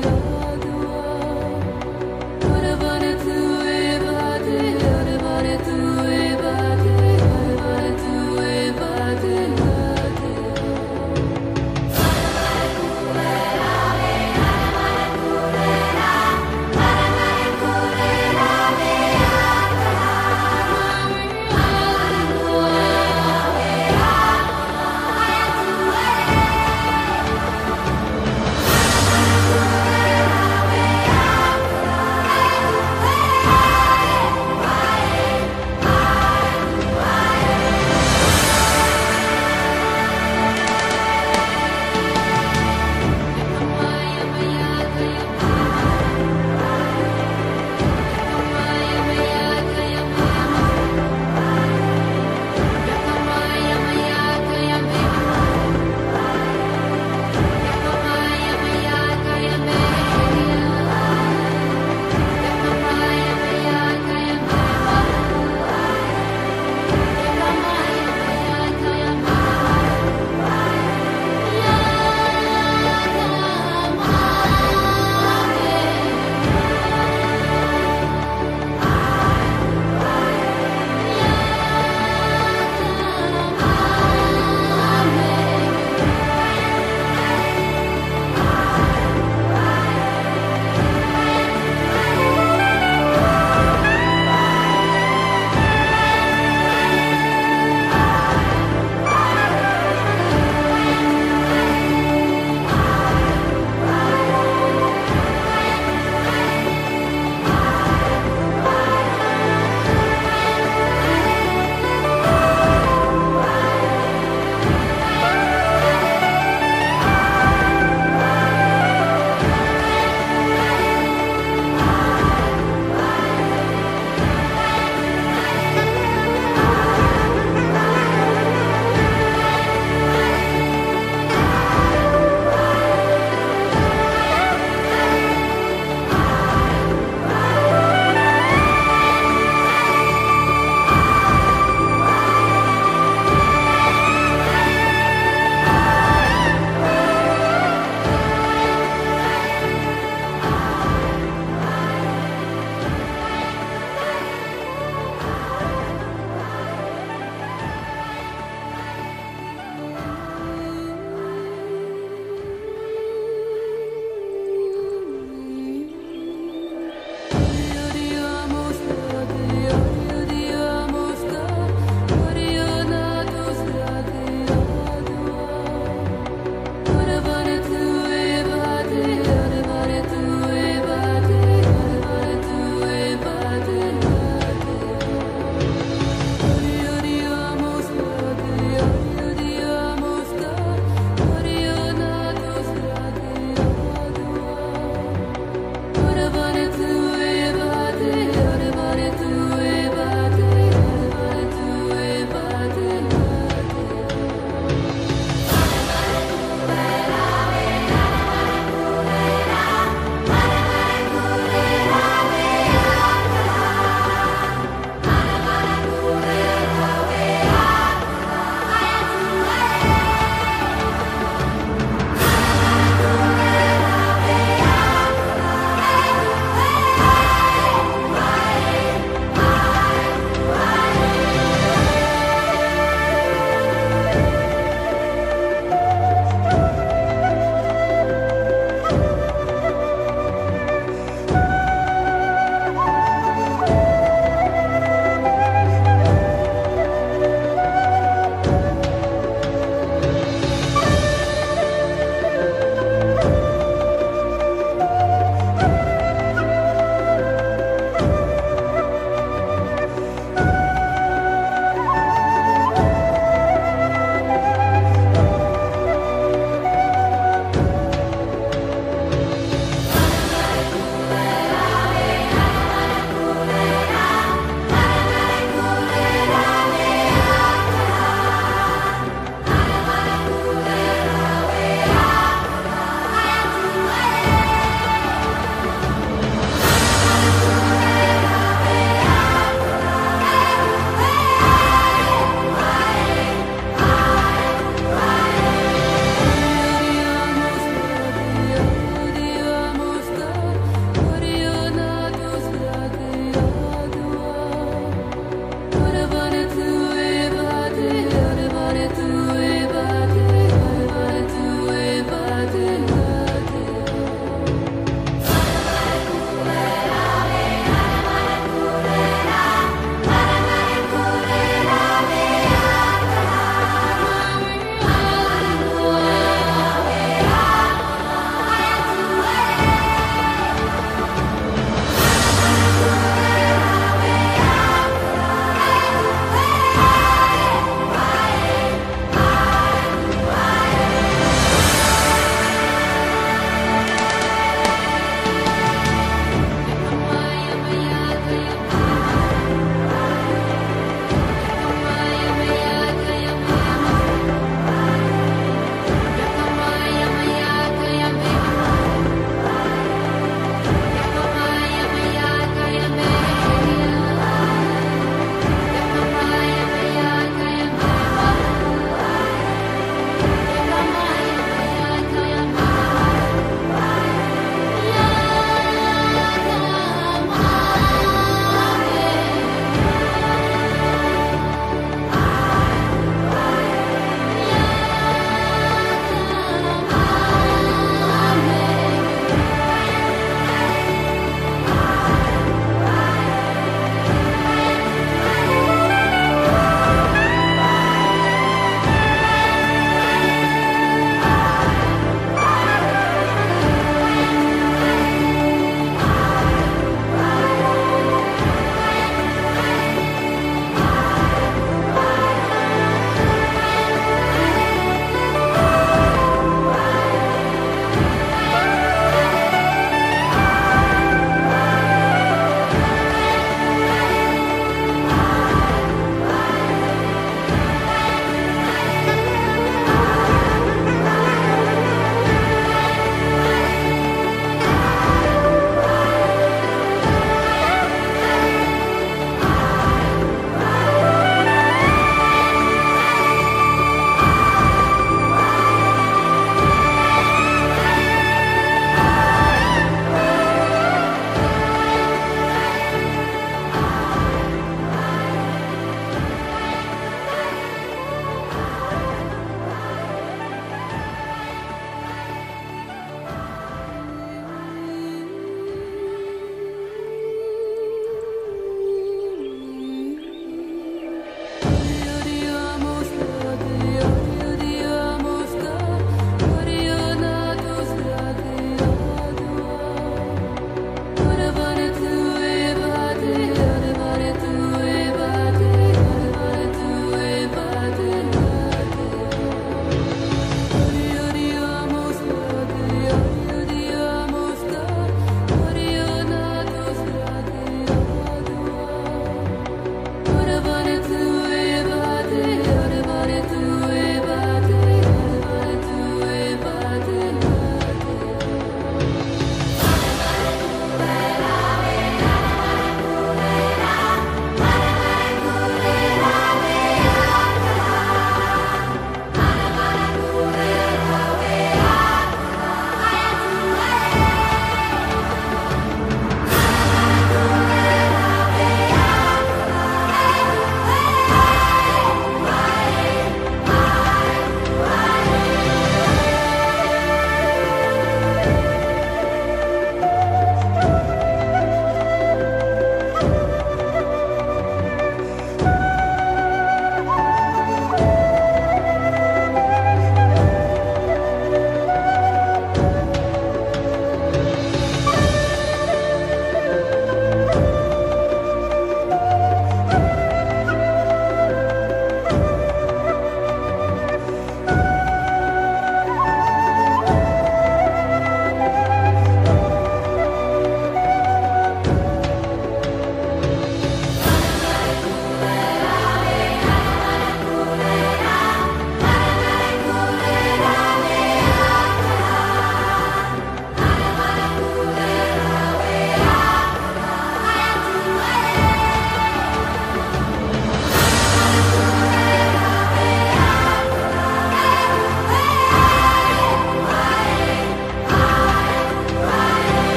love.